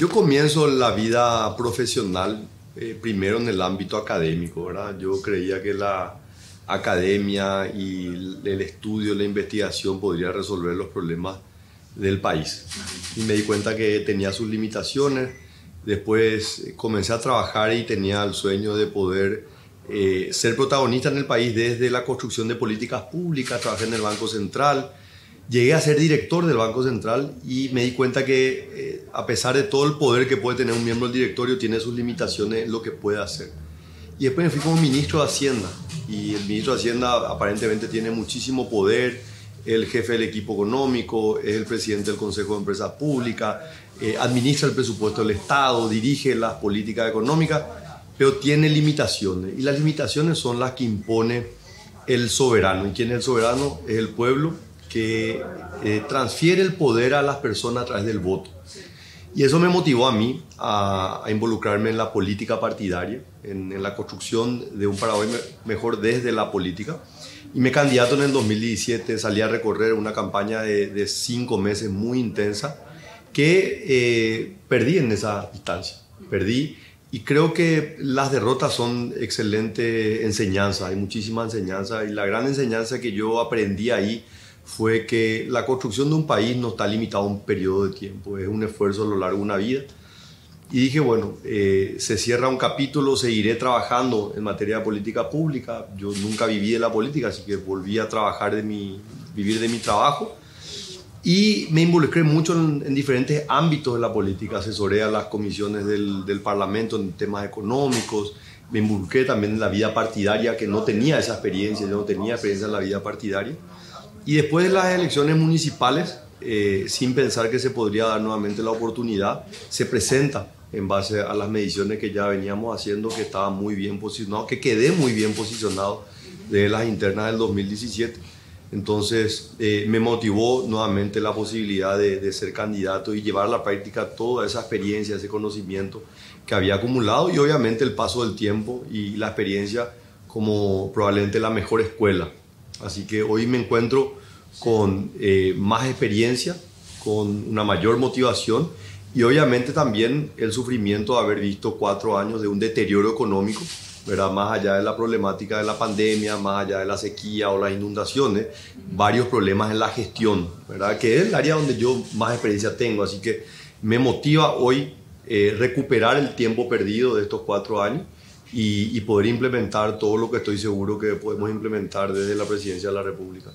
Yo comienzo la vida profesional eh, primero en el ámbito académico, ¿verdad? Yo creía que la academia y el estudio, la investigación podría resolver los problemas del país. Y me di cuenta que tenía sus limitaciones. Después eh, comencé a trabajar y tenía el sueño de poder eh, ser protagonista en el país desde la construcción de políticas públicas. Trabajé en el Banco Central. Llegué a ser director del Banco Central y me di cuenta que eh, a pesar de todo el poder que puede tener un miembro del directorio, tiene sus limitaciones en lo que puede hacer. Y después me fui como ministro de Hacienda. Y el ministro de Hacienda aparentemente tiene muchísimo poder el jefe del equipo económico, es el presidente del Consejo de Empresas Públicas, eh, administra el presupuesto del Estado, dirige las políticas económicas, pero tiene limitaciones. Y las limitaciones son las que impone el soberano. ¿Y quién es el soberano? Es el pueblo que eh, transfiere el poder a las personas a través del voto. Y eso me motivó a mí a, involucrarme en la política partidaria, en, la construcción de un Paraguay mejor desde la política. Y me candidato en el 2017, salí a recorrer una campaña de, cinco meses muy intensa que eh, perdí en esa distancia. Perdí y creo que las derrotas son excelente enseñanza, hay muchísima enseñanza y la gran enseñanza que yo aprendí ahí fue que la construcción de un país no está limitada a un periodo de tiempo, es un esfuerzo a lo largo de una vida y dije, bueno, eh, se cierra un capítulo, seguiré trabajando en materia de política pública. Yo nunca viví de la política, así que volví a trabajar de mi, vivir de mi trabajo. Y me involucré mucho en, diferentes ámbitos de la política. Asesoré a las comisiones del, del, Parlamento en temas económicos. Me involucré también en la vida partidaria, que no tenía esa experiencia, yo no tenía experiencia en la vida partidaria. Y después de las elecciones municipales, eh, sin pensar que se podría dar nuevamente la oportunidad, se presenta en base a las mediciones que ya veníamos haciendo, que estaba muy bien posicionado, que quedé muy bien posicionado de las internas del 2017. Entonces eh, me motivó nuevamente la posibilidad de, ser candidato y llevar a la práctica toda esa experiencia, ese conocimiento que había acumulado y obviamente el paso del tiempo y la experiencia como probablemente la mejor escuela. Así que hoy me encuentro con eh, más experiencia, con una mayor motivación y obviamente también el sufrimiento de haber visto cuatro años de un deterioro económico, ¿verdad? más allá de la problemática de la pandemia, más allá de la sequía o las inundaciones, varios problemas en la gestión, ¿verdad? que es el área donde yo más experiencia tengo. Así que me motiva hoy eh, recuperar el tiempo perdido de estos cuatro años y, y poder implementar todo lo que estoy seguro que podemos implementar desde la presidencia de la República.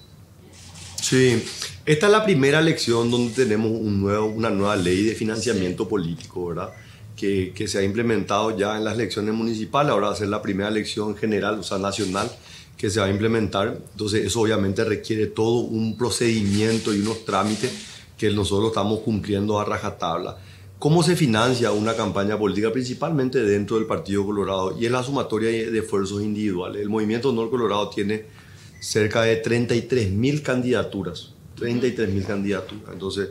Sí, esta es la primera elección donde tenemos un nuevo, una nueva ley de financiamiento político, ¿verdad? Que, que, se ha implementado ya en las elecciones municipales, ahora va a ser la primera elección general, o sea, nacional, que se va a implementar. Entonces, eso obviamente requiere todo un procedimiento y unos trámites que nosotros estamos cumpliendo a rajatabla. ¿Cómo se financia una campaña política? Principalmente dentro del Partido Colorado y es la sumatoria de esfuerzos individuales. El Movimiento Honor Colorado tiene cerca de 33 mil candidaturas. 33 mil candidaturas. Entonces,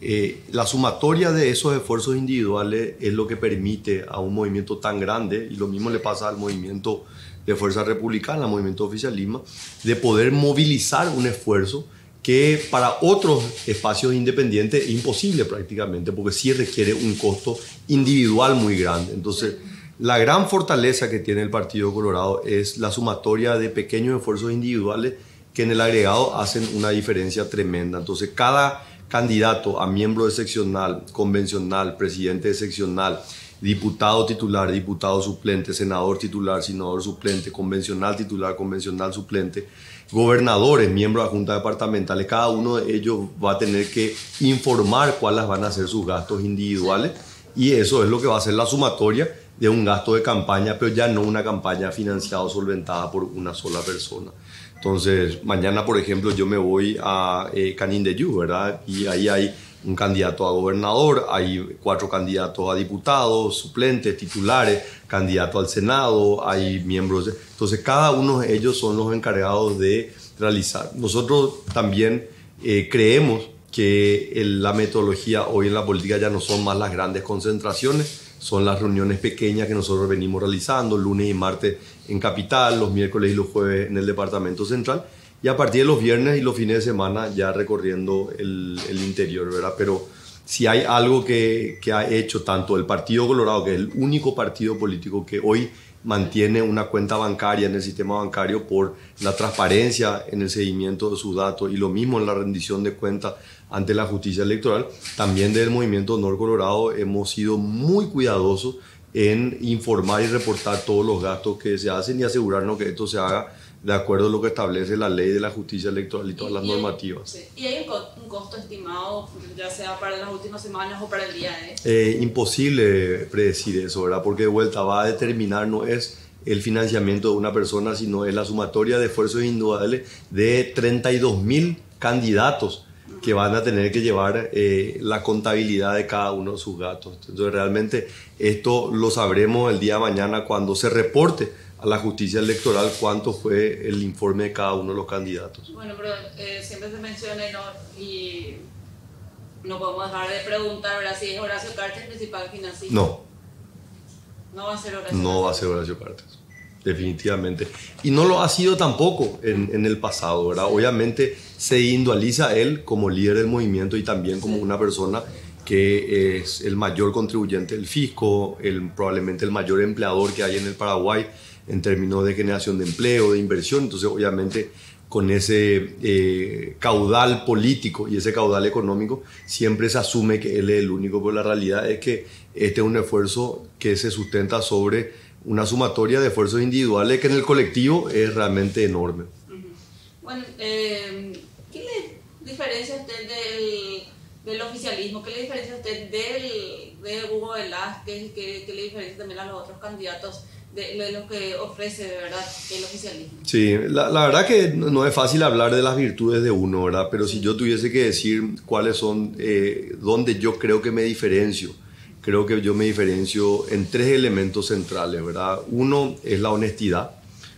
eh, la sumatoria de esos esfuerzos individuales es lo que permite a un movimiento tan grande, y lo mismo le pasa al movimiento de Fuerza Republicana, al movimiento oficialismo, de poder movilizar un esfuerzo que para otros espacios independientes es imposible prácticamente, porque sí requiere un costo individual muy grande. Entonces, la gran fortaleza que tiene el Partido Colorado es la sumatoria de pequeños esfuerzos individuales que en el agregado hacen una diferencia tremenda. Entonces, cada candidato a miembro de seccional, convencional, presidente de seccional, diputado titular, diputado suplente, senador titular, senador suplente, convencional titular, convencional suplente, gobernadores, miembros de juntas departamentales, cada uno de ellos va a tener que informar cuáles van a ser sus gastos individuales y eso es lo que va a ser la sumatoria de un gasto de campaña, pero ya no una campaña financiada o solventada por una sola persona. Entonces, mañana, por ejemplo, yo me voy a eh, Canindeyú, ¿verdad? Y ahí hay un candidato a gobernador, hay cuatro candidatos a diputados, suplentes, titulares, candidato al Senado, hay miembros. De... Entonces, cada uno de ellos son los encargados de realizar. Nosotros también eh, creemos que la metodología hoy en la política ya no son más las grandes concentraciones, son las reuniones pequeñas que nosotros venimos realizando, lunes y martes en Capital, los miércoles y los jueves en el Departamento Central, y a partir de los viernes y los fines de semana ya recorriendo el, interior, ¿verdad? Pero si hay algo que, que ha hecho tanto el Partido Colorado, que es el único partido político que hoy mantiene una cuenta bancaria en el sistema bancario por la transparencia en el seguimiento de sus datos y lo mismo en la rendición de cuentas ante la justicia electoral. También del movimiento Honor Colorado hemos sido muy cuidadosos en informar y reportar todos los gastos que se hacen y asegurarnos que esto se haga de acuerdo a lo que establece la ley de la justicia electoral y todas las normativas. ¿Y hay un, costo estimado, ya sea para las últimas semanas o para el día de? Eh, imposible predecir eso, ¿verdad? Porque de vuelta va a determinar, no es el financiamiento de una persona, sino es la sumatoria de esfuerzos individuales de 32 mil candidatos que van a tener que llevar eh, la contabilidad de cada uno de sus gastos. Entonces realmente esto lo sabremos el día de mañana cuando se reporte a la justicia electoral cuánto fue el informe de cada uno de los candidatos. Bueno, pero eh, siempre se menciona y no, podemos dejar de preguntar ¿verdad? si es Horacio Cartes el principal financista. No. No va a ser Horacio No va a ser Horacio Cartes, definitivamente. Y no lo ha sido tampoco en, en el pasado, ¿verdad? Obviamente se individualiza él como líder del movimiento y también como una persona que es el mayor contribuyente del fisco, el, probablemente el mayor empleador que hay en el Paraguay en términos de generación de empleo, de inversión. Entonces, obviamente, con ese eh, caudal político y ese caudal económico, siempre se asume que él es el único, pero la realidad es que este es un esfuerzo que se sustenta sobre una sumatoria de esfuerzos individuales que en el colectivo es realmente enorme. Bueno, eh, ¿qué le diferencia usted del, del, oficialismo? ¿Qué le diferencia usted del, de Hugo Velázquez? ¿Qué, ¿Qué le diferencia también a los otros candidatos? de, lo que ofrece de verdad el oficialismo. Sí, la, la, verdad que no es fácil hablar de las virtudes de uno, ¿verdad? Pero si yo tuviese que decir cuáles son, eh, dónde yo creo que me diferencio, creo que yo me diferencio en tres elementos centrales, ¿verdad? Uno es la honestidad,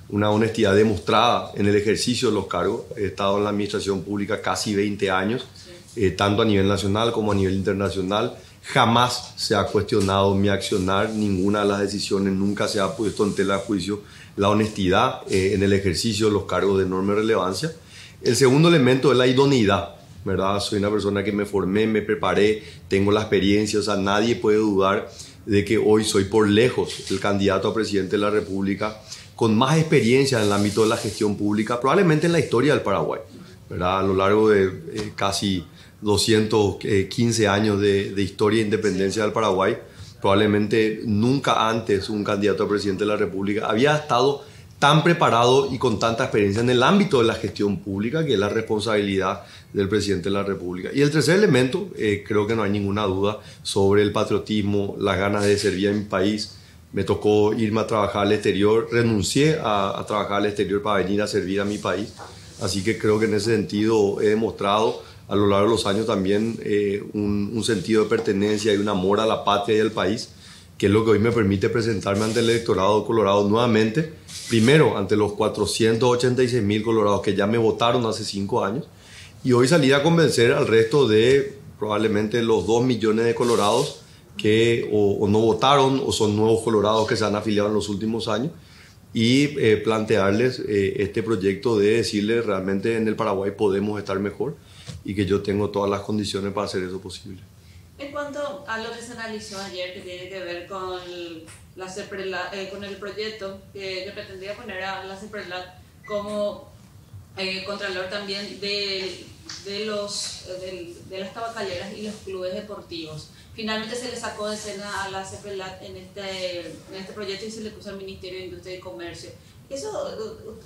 una honestidad demostrada en el ejercicio de los cargos. He estado en la administración pública casi 20 años, eh, tanto a nivel nacional como a nivel internacional Jamás se ha cuestionado mi accionar, ninguna de las decisiones, nunca se ha puesto en tela de juicio la honestidad eh, en el ejercicio de los cargos de enorme relevancia. El segundo elemento es la idoneidad, ¿verdad? Soy una persona que me formé, me preparé, tengo la experiencia, o sea, nadie puede dudar de que hoy soy por lejos el candidato a presidente de la República con más experiencia en el ámbito de la gestión pública, probablemente en la historia del Paraguay, ¿verdad? A lo largo de eh, casi 215 años de, historia e independencia del Paraguay. Probablemente nunca antes un candidato a presidente de la República había estado tan preparado y con tanta experiencia en el ámbito de la gestión pública, que es la responsabilidad del presidente de la República. Y el tercer elemento, eh, creo que no hay ninguna duda sobre el patriotismo, las ganas de servir a mi país. Me tocó irme a trabajar al exterior, renuncié a, trabajar al exterior para venir a servir a mi país. Así que creo que en ese sentido he demostrado a lo largo de los años también eh, un, sentido de pertenencia y un amor a la patria y al país, que es lo que hoy me permite presentarme ante el electorado colorado nuevamente, primero ante los 486 mil colorados que ya me votaron hace cinco años, y hoy salir a convencer al resto de probablemente los 2 millones de colorados que o, no votaron o son nuevos colorados que se han afiliado en los últimos años. Y eh, plantearles eh, este proyecto de decirles realmente en el Paraguay podemos estar mejor y que yo tengo todas las condiciones para hacer eso posible. En cuanto a lo que se analizó ayer, que tiene que ver con, la eh, con el proyecto que pretendía poner a la CEPRELAT como eh, contralor también de, de, los, de, de, las tabacaleras y los clubes deportivos. Finalmente se le sacó de escena a la CEPRELAT en este, en este proyecto y se le puso al Ministerio de Industria y Comercio. ¿Eso,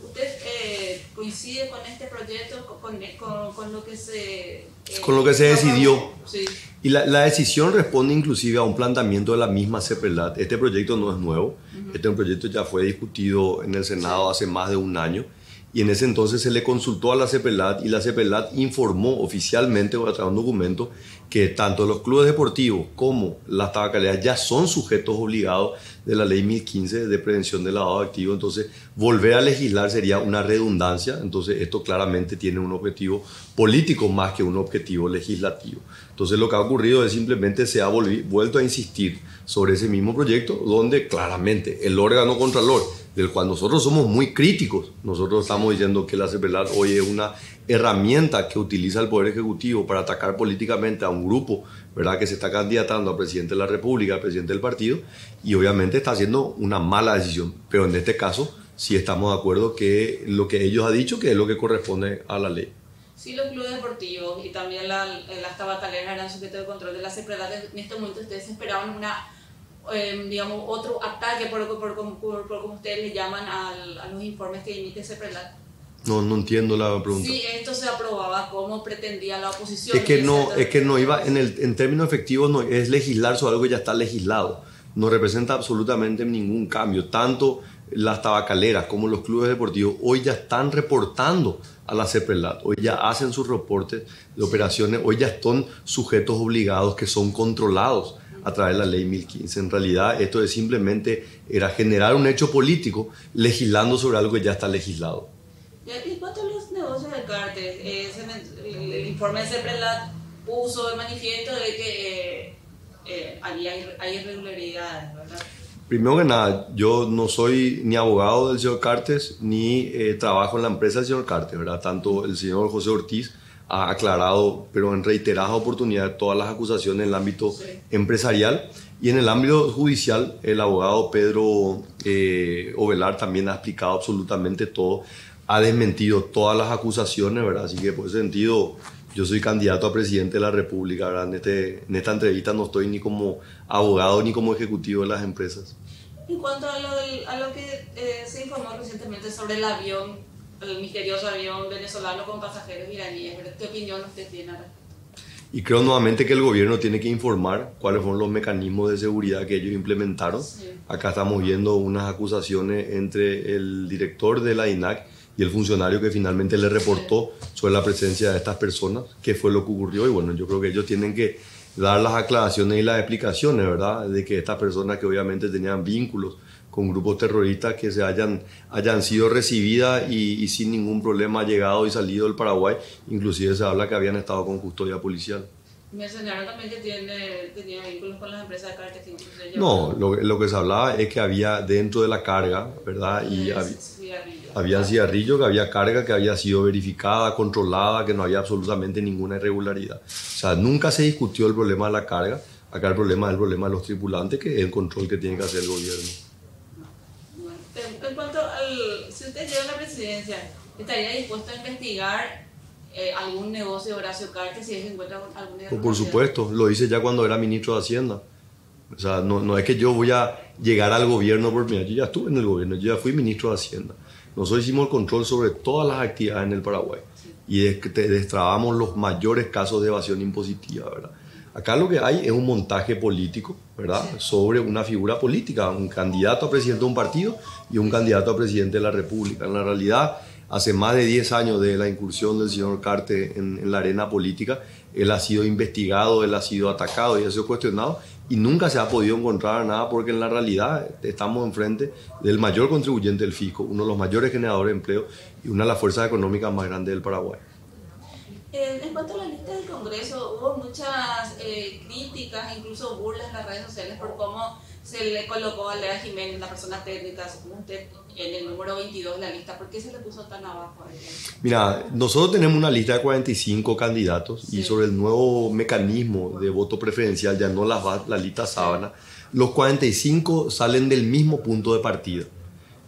¿Usted eh, coincide con este proyecto, con, con, con lo que se... Eh, con lo que se decidió. Sí. Y la, la, decisión responde inclusive a un planteamiento de la misma CEPELAT. Este proyecto no es nuevo, este proyecto ya fue discutido en el Senado hace más de un año y en ese entonces se le consultó a la CEPELAT y la CEPELAT informó oficialmente a través de un documento que tanto los clubes deportivos como las tabacaleras ya son sujetos obligados de la ley 1015 de prevención del lavado de activos. Entonces, volver a legislar sería una redundancia. Entonces, esto claramente tiene un objetivo político más que un objetivo legislativo. Entonces, lo que ha ocurrido es simplemente se ha vuelto a insistir sobre ese mismo proyecto, donde claramente el órgano contralor del cual nosotros somos muy críticos. Nosotros estamos diciendo que la CEPRELAT hoy es una herramienta que utiliza el Poder Ejecutivo para atacar políticamente a un grupo ¿verdad? que se está candidatando a presidente de la República, a presidente del partido, y obviamente está haciendo una mala decisión. Pero en este caso sí estamos de acuerdo que lo que ellos han dicho que es lo que corresponde a la ley. Sí, los clubes deportivos y también la, las tabacaleras eran sujetos de control de la CEPRELAT. En este momento ustedes esperaban una Em, digamos, otro ataque, por, por, por, como ustedes le llaman, al, a los informes que emite CEPRELAT? No, no entiendo la pregunta. Sí, esto se aprobaba como pretendía la oposición. Es que no, es que no iba, en, el, en términos efectivos, no, es legislar sobre algo que ya está legislado. No representa absolutamente ningún cambio. Tanto las tabacaleras como los clubes deportivos hoy ya están reportando a la CEPRELAT, hoy ya hacen sus reportes de operaciones, hoy ya están sujetos obligados que son controlados a través de la ley 1015. En realidad esto es simplemente era generar un hecho político legislando sobre algo que ya está legislado. ¿Y cuánto los negocios de cártel? Eh, el, informe de CEPRELAT puso de manifiesto de que eh, eh, hay, irregularidades, ¿verdad? Primero que nada, yo no soy ni abogado del señor Cartes ni trabajo en la empresa del señor Cartes, ¿verdad? Tanto el señor José Ortiz ha aclarado, pero en reiteradas oportunidades, todas las acusaciones en el ámbito empresarial. Y en el ámbito judicial, el abogado Pedro eh, Ovelar también ha explicado absolutamente todo, ha desmentido todas las acusaciones, ¿verdad? Así que por ese sentido, yo soy candidato a presidente de la República, ¿verdad? En, este, en esta entrevista no estoy ni como abogado ni como ejecutivo de las empresas. En cuanto a lo, a lo que eh, se informó recientemente sobre el avión misterioso avión venezolano con pasajeros iraníes. ¿Qué opinión usted tiene? Y creo nuevamente que el gobierno tiene que informar cuáles fueron los mecanismos de seguridad que ellos implementaron. Acá estamos viendo unas acusaciones entre el director de la INAC y el funcionario que finalmente le reportó sobre la presencia de estas personas, qué fue lo que ocurrió. Y bueno, yo creo que ellos tienen que dar las aclaraciones y las explicaciones, ¿verdad? De que estas personas que obviamente tenían vínculos con grupos terroristas que se hayan, hayan sido recibidas y, sin ningún problema llegado y salido del Paraguay. Inclusive se habla que habían estado con custodia policial. Me enseñaron también que tiene, tenía vínculos con las empresas de carga No, lo, lo, que se hablaba es que había dentro de la carga, ¿verdad? Y había, había cigarrillos, que había carga que había sido verificada, controlada, que no había absolutamente ninguna irregularidad. O sea, nunca se discutió el problema de la carga. Acá el problema es el problema de los tripulantes, que es el control que tiene que hacer el gobierno en cuanto al, si usted ¿estaría dispuesto a investigar eh, algún negocio de Horacio Cartes si se encuentra algún negocio? Por supuesto, lo hice ya cuando era ministro de Hacienda. O sea, no, no es que yo voy a llegar al gobierno por mí, yo ya estuve en el gobierno, yo ya fui ministro de Hacienda. Nosotros hicimos el control sobre todas las actividades en el Paraguay y destrabamos los mayores casos de evasión impositiva, ¿verdad? Acá lo que hay es un montaje político, ¿verdad? Sobre una figura política, un candidato a presidente de un partido y un candidato a presidente de la República. En la realidad, hace más de 10 años de la incursión del señor Carte en, la arena política, él ha sido investigado, él ha sido atacado y ha sido cuestionado y nunca se ha podido encontrar nada porque en la realidad estamos enfrente del mayor contribuyente del fisco, uno de los mayores generadores de empleo y una de las fuerzas económicas más grandes del Paraguay. En, cuanto a la lista del Congreso, hubo muchas eh, críticas, incluso burlas en las redes sociales por cómo se le colocó a Lea Jiménez, la persona técnica, usted, en el número 22 de la lista. ¿Por qué se le puso tan abajo? Mira, nosotros tenemos una lista de 45 candidatos y sobre el nuevo mecanismo de voto preferencial, ya no la, la lista sábana, los 45 salen del mismo punto de partida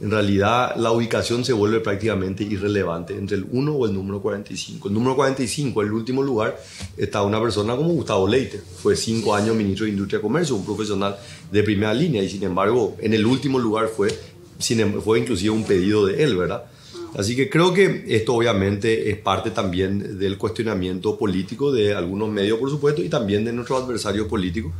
en realidad la ubicación se vuelve prácticamente irrelevante entre el 1 o el número 45. El número 45, en el último lugar, está una persona como Gustavo Leite. Fue cinco años ministro de Industria y Comercio, un profesional de primera línea y sin embargo en el último lugar fue, em, fue inclusive un pedido de él, ¿verdad? Así que creo que esto obviamente es parte también del cuestionamiento político de algunos medios, por supuesto, y también de nuestros adversarios políticos,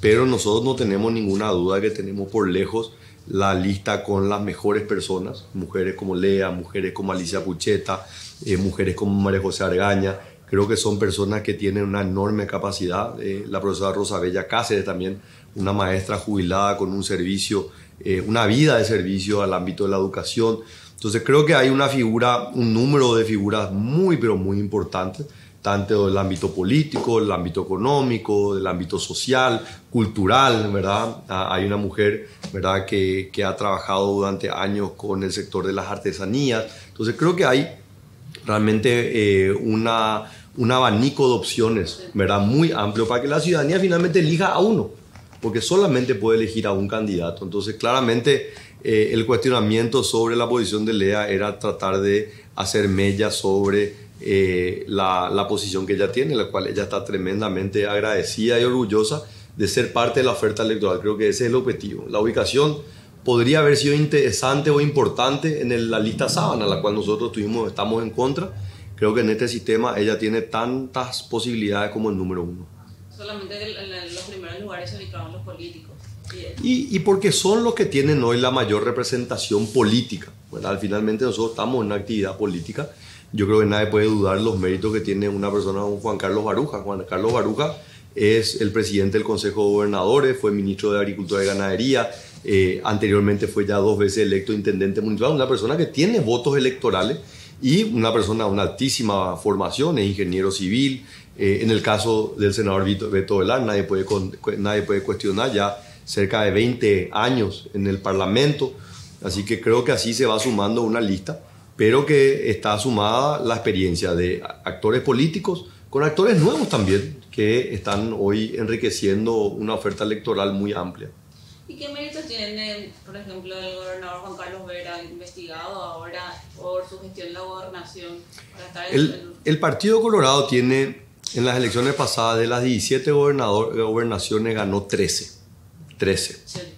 pero nosotros no tenemos ninguna duda que tenemos por lejos la lista con las mejores personas, mujeres como Lea, mujeres como Alicia Pucheta, eh, mujeres como María José Argaña. Creo que son personas que tienen una enorme capacidad. Eh, la profesora Rosa Bella Cáceres también, una maestra jubilada con un servicio, eh, una vida de servicio al ámbito de la educación. Entonces creo que hay una figura, un número de figuras muy, pero muy importantes tanto del ámbito político, del ámbito económico, del ámbito social, cultural, ¿verdad? Ah, hay una mujer, ¿verdad?, que, que, ha trabajado durante años con el sector de las artesanías. Entonces creo que hay realmente eh, una, un abanico de opciones, ¿verdad?, muy amplio para que la ciudadanía finalmente elija a uno, porque solamente puede elegir a un candidato. Entonces claramente eh, el cuestionamiento sobre la posición de Lea era tratar de hacer mella sobre eh, la, la, posición que ella tiene, la cual ella está tremendamente agradecida y orgullosa de ser parte de la oferta electoral. Creo que ese es el objetivo. La ubicación podría haber sido interesante o importante en la lista sábana, la cual nosotros tuvimos, estamos en contra. Creo que en este sistema ella tiene tantas posibilidades como el número uno. Solamente en los primeros lugares se ubicaban los políticos. Y, y, porque son los que tienen hoy la mayor representación política. Bueno, finalmente nosotros estamos en una actividad política yo creo que nadie puede dudar los méritos que tiene una persona como Juan Carlos Baruja. Juan Carlos Baruja es el presidente del Consejo de Gobernadores, fue ministro de Agricultura y Ganadería, eh, anteriormente fue ya dos veces electo intendente municipal, una persona que tiene votos electorales y una persona de una altísima formación, es ingeniero civil. Eh, en el caso del senador Beto Velar, nadie puede, nadie puede cuestionar ya cerca de 20 años en el Parlamento, así que creo que así se va sumando una lista pero que está sumada la experiencia de actores políticos con actores nuevos también que están hoy enriqueciendo una oferta electoral muy amplia. ¿Y qué méritos tiene, por ejemplo, el gobernador Juan Carlos Vera investigado ahora por su gestión en la gobernación? el, el, Partido Colorado tiene, en las elecciones pasadas, de las 17 gobernaciones ganó 13. 13.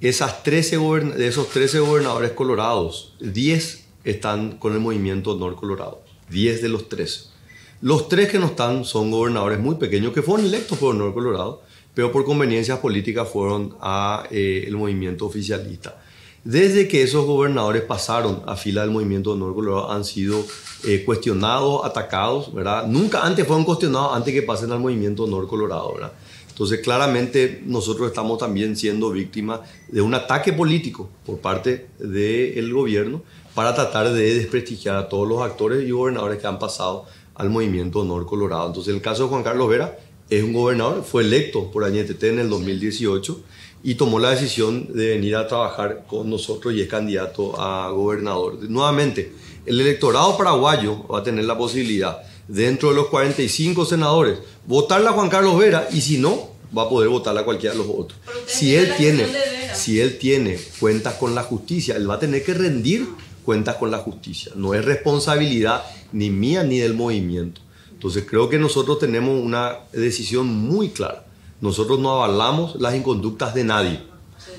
Esas 13 de esos 13 gobernadores colorados, 10 están con el movimiento Honor Colorado. 10 de los 13. Los tres que no están son gobernadores muy pequeños que fueron electos por Honor Colorado, pero por conveniencias políticas fueron a eh, movimiento oficialista. Desde que esos gobernadores pasaron a fila del movimiento Honor Colorado han sido eh, cuestionados, atacados, ¿verdad? Nunca antes fueron cuestionados antes que pasen al movimiento Honor Colorado, ¿verdad? Entonces, claramente nosotros estamos también siendo víctimas de un ataque político por parte del gobierno para tratar de desprestigiar a todos los actores y gobernadores que han pasado al movimiento Honor Colorado. Entonces, el caso de Juan Carlos Vera es un gobernador, fue electo por Añetete en el 2018 y tomó la decisión de venir a trabajar con nosotros y es candidato a gobernador. Nuevamente, el electorado paraguayo va a tener la posibilidad, dentro de los 45 senadores, votarle a Juan Carlos Vera y si no, va a poder votarle a cualquiera de los otros. Si él, tiene, si él tiene cuentas con la justicia, él va a tener que rendir cuentas con la justicia. No es responsabilidad ni mía ni del movimiento. Entonces creo que nosotros tenemos una decisión muy clara. Nosotros no avalamos las inconductas de nadie.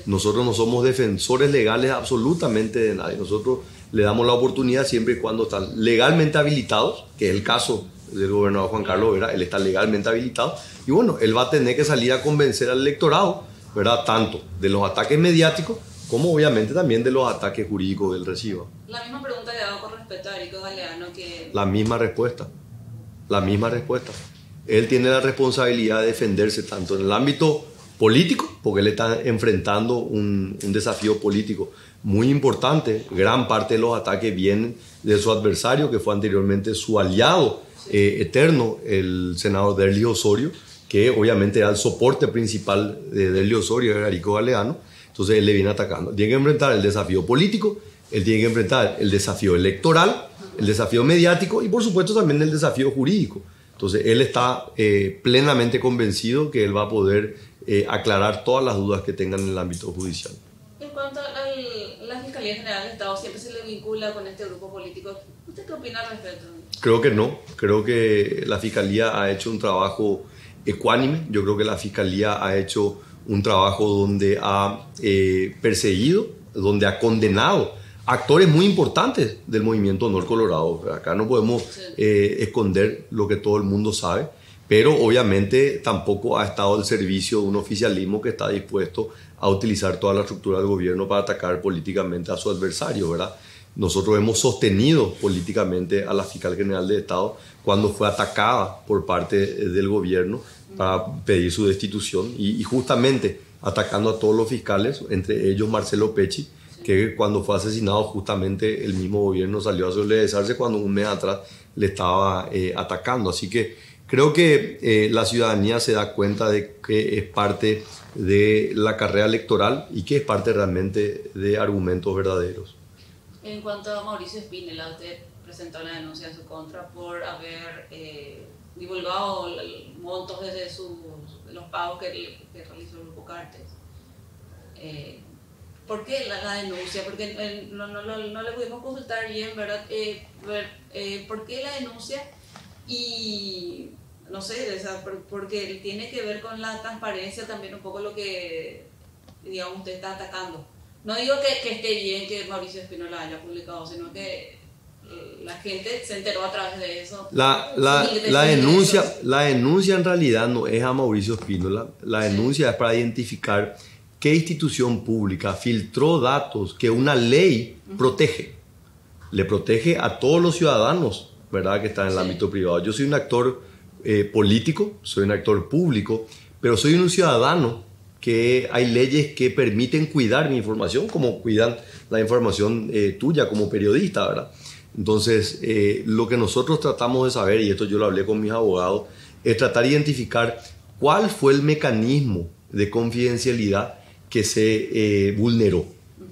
Nosotros no somos defensores legales absolutamente de nadie. Nosotros le damos la oportunidad siempre y cuando están legalmente habilitados, que es el caso del gobernador Juan Carlos Vera, él está legalmente habilitado. Y bueno, él va a tener que salir a convencer al electorado, ¿verdad? Tanto de los ataques mediáticos como obviamente también de los ataques jurídicos del recibo. La misma pregunta que hago con respecto a Erico Galeano que... La misma respuesta, la misma respuesta. Él tiene la responsabilidad de defenderse tanto en el ámbito político, porque él está enfrentando un, desafío político muy importante. Gran parte de los ataques vienen de su adversario, que fue anteriormente su aliado eh, eterno, el senador Derli Osorio, que obviamente era el soporte principal de Derli Osorio, Erico Galeano entonces él le viene atacando. Tiene que enfrentar el desafío político, él tiene que enfrentar el desafío electoral, el desafío mediático y por supuesto también el desafío jurídico. Entonces él está eh, plenamente convencido que él va a poder eh, aclarar todas las dudas que tengan en el ámbito judicial. En cuanto a la Fiscalía General del Estado, siempre se le vincula con este grupo político. ¿Usted qué opina al respecto? Creo que no. Creo que la Fiscalía ha hecho un trabajo ecuánime. Yo creo que la Fiscalía ha hecho un trabajo donde ha eh, perseguido, donde ha condenado actores muy importantes del movimiento Honor Colorado. Acá no podemos eh, esconder lo que todo el mundo sabe, pero obviamente tampoco ha estado al servicio de un oficialismo que está dispuesto a utilizar toda la estructura del gobierno para atacar políticamente a su adversario, ¿verdad? Nosotros hemos sostenido políticamente a la fiscal general de Estado cuando fue atacada por parte del gobierno para pedir su destitución y, justamente atacando a todos los fiscales, entre ellos Marcelo Pecci, que cuando fue asesinado justamente el mismo gobierno salió a solidarizarse cuando un mes atrás le estaba eh, atacando. Así que creo que eh, la ciudadanía se da cuenta de que es parte de la carrera electoral y que es parte realmente de argumentos verdaderos. En cuanto a Mauricio Espinela, usted presentó una denuncia en su contra por haber eh, divulgado montos desde sus, los pagos que, realizó el Grupo Cartes. Eh, ¿Por qué la, denuncia? Porque eh, no, no, no, le pudimos consultar bien, ¿verdad? ¿Por qué la denuncia? Y no sé, porque tiene que ver con la transparencia también un poco lo que, digamos, usted está atacando. No digo que, que esté bien que Mauricio Espinola haya publicado, sino que eh, la gente se enteró a través de eso. La, la, la denuncia, la denuncia en realidad no es a Mauricio Espínola, la denuncia es para identificar qué institución pública filtró datos que una ley protege. Le protege a todos los ciudadanos, ¿verdad? Que están en el ámbito privado. Yo soy un actor eh, político, soy un actor público, pero soy un ciudadano que hay leyes que permiten cuidar mi información, como cuidan la información eh, tuya como periodista, ¿verdad? Entonces, eh, lo que nosotros tratamos de saber, y esto yo lo hablé con mis abogados, es tratar de identificar cuál fue el mecanismo de confidencialidad que se eh, vulneró,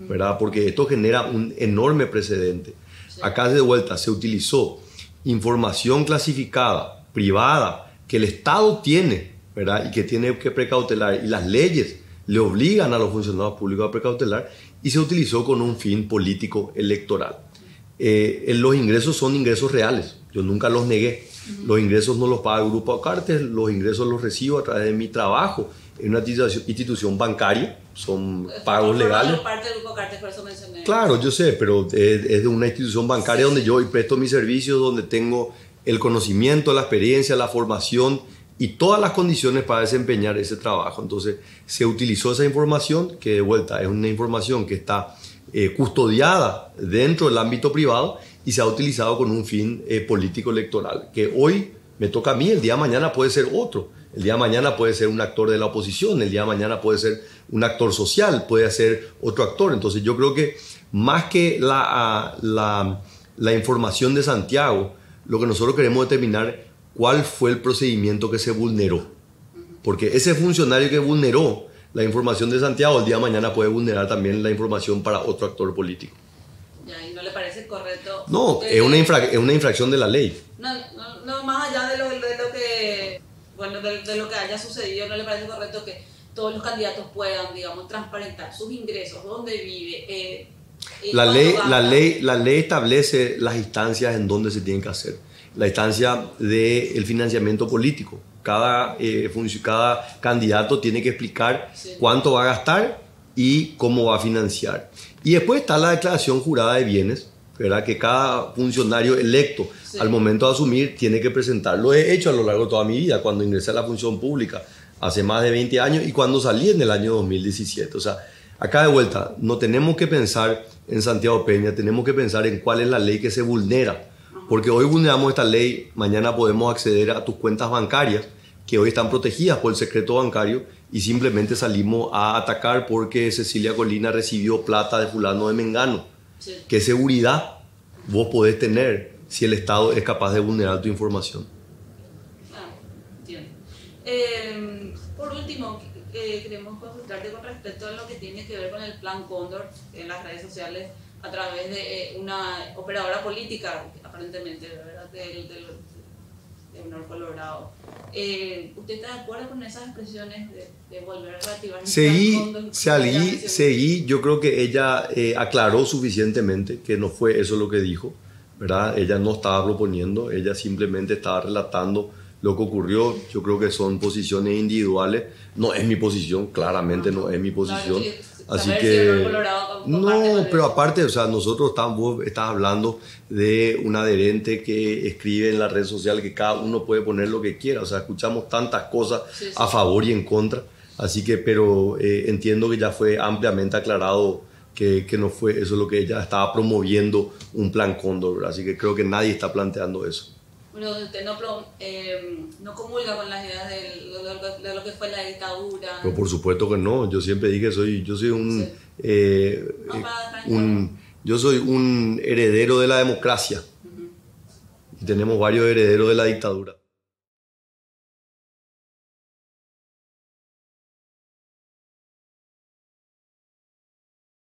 ¿verdad? Porque esto genera un enorme precedente. Acá de vuelta se utilizó información clasificada, privada, que el Estado tiene, ¿verdad? Y que tiene que precautelar, y las leyes le obligan a los funcionarios públicos a precautelar, y se utilizó con un fin político electoral. Eh, los ingresos son ingresos reales, yo nunca los negué. Los ingresos no los paga el Grupo Cartes, los ingresos los recibo a través de mi trabajo en una institución bancaria, son pagos legales. Parte del Grupo Cartes, por eso mencioné. Claro, yo sé, pero es, de una institución bancaria donde yo presto mis servicios, donde tengo el conocimiento, la experiencia, la formación y todas las condiciones para desempeñar ese trabajo. Entonces, se utilizó esa información, que de vuelta es una información que está eh, custodiada dentro del ámbito privado y se ha utilizado con un fin eh, político electoral, que hoy me toca a mí, el día de mañana puede ser otro, el día de mañana puede ser un actor de la oposición, el día de mañana puede ser un actor social, puede ser otro actor. Entonces yo creo que más que la, la, la información de Santiago, lo que nosotros queremos determinar cuál fue el procedimiento que se vulneró. Porque ese funcionario que vulneró la información de Santiago, el día de mañana puede vulnerar también la información para otro actor político. ¿Y no le parece correcto? No, es una, es una infracción de la ley. No, no, más allá de lo, de lo que bueno, de, lo que haya sucedido, ¿no le parece correcto que todos los candidatos puedan, digamos, transparentar sus ingresos, dónde vive? Eh, la, ley, la, ley, la ley establece las instancias en donde se tienen que hacer. La instancia del financiamiento político cada, eh, cada candidato tiene que explicar cuánto va a gastar y cómo va a financiar. Y después está la declaración jurada de bienes, ¿verdad? que cada funcionario electo al momento de asumir tiene que presentar. Lo he hecho a lo largo de toda mi vida, cuando ingresé a la función pública hace más de 20 años y cuando salí en el año 2017. O sea, acá de vuelta, no tenemos que pensar en Santiago Peña, tenemos que pensar en cuál es la ley que se vulnera. Porque hoy vulneramos esta ley, mañana podemos acceder a tus cuentas bancarias que hoy están protegidas por el secreto bancario y simplemente salimos a atacar porque Cecilia Colina recibió plata de fulano de Mengano. ¿Qué seguridad vos podés tener si el Estado es capaz de vulnerar tu información? Ah, eh, por último, eh, queremos consultarte con respecto a lo que tiene que ver con el plan Cóndor en las redes sociales a través de eh, una operadora política, aparentemente, ¿verdad? Del, del, de Colorado. Eh, ¿Usted está de acuerdo con esas expresiones de, volver a reactivar? Seguí, seguí, seguí, yo creo que ella eh, aclaró suficientemente que no fue eso lo que dijo, ¿verdad? Ella no estaba proponiendo, ella simplemente estaba relatando lo que ocurrió. Yo creo que son posiciones individuales, no es mi posición, claramente no es mi posición. Así que no, pero aparte, o sea, nosotros estamos, estás hablando de un adherente que escribe en la red social que cada uno puede poner lo que quiera, o sea, escuchamos tantas cosas a favor y en contra, así que, pero eh, entiendo que ya fue ampliamente aclarado que, que, no fue eso lo que ella estaba promoviendo un plan Cóndor, así que creo que nadie está planteando eso. Pero usted no, pro- eh, no comulga con las ideas de, lo, de lo que fue la dictadura. Pero por supuesto que no, yo siempre dije soy, yo soy un, Sí. eh, No, eh, un- yo soy un heredero de la democracia. Y tenemos varios herederos de la dictadura.